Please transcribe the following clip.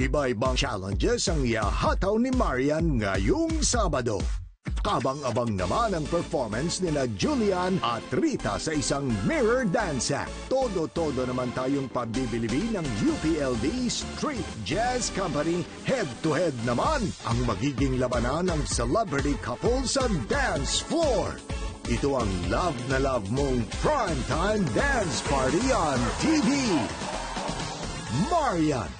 Iba-ibang challenges ang iahataw ni Marian ngayong Sabado. Kabang-abang naman ang performance ni na Julian at Rita sa isang mirror dance act. Todo-todo naman tayong pabibilibin ng UPLD Street Jazz Company. Head-to-head naman ang magiging labanan ng celebrity couple sa dance floor. Ito ang love na love mong primetime dance party on TV. Marian